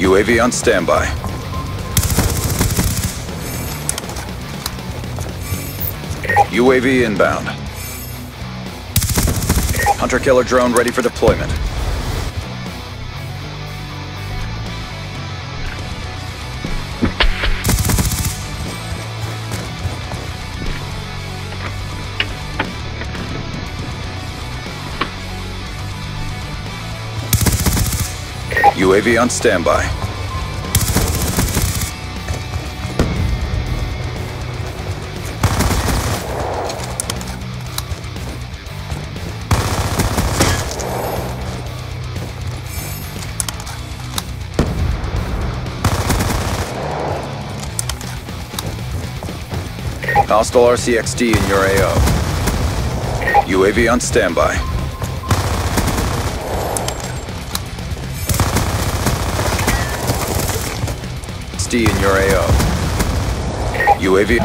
UAV on standby. UAV inbound. Hunter-killer drone ready for deployment. UAV on standby. Hostile RCXD in your AO. UAV on standby. XD in your AO. UAV.